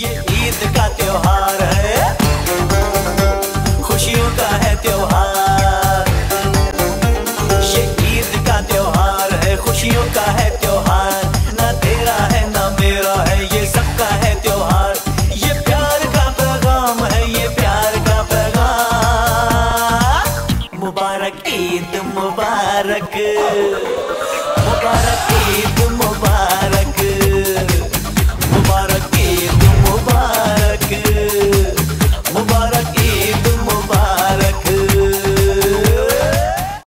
ये ईद का त्योहार है। खुशियों का है त्योहार। ये ईद का त्योहार है, खुशियों का है त्योहार। ना तेरा है, ना मेरा है, ये सबका है त्योहार। ये प्यार का पैगाम है, ये प्यार का पैगाम। मुबारक, ईद मुबारक। मुबारक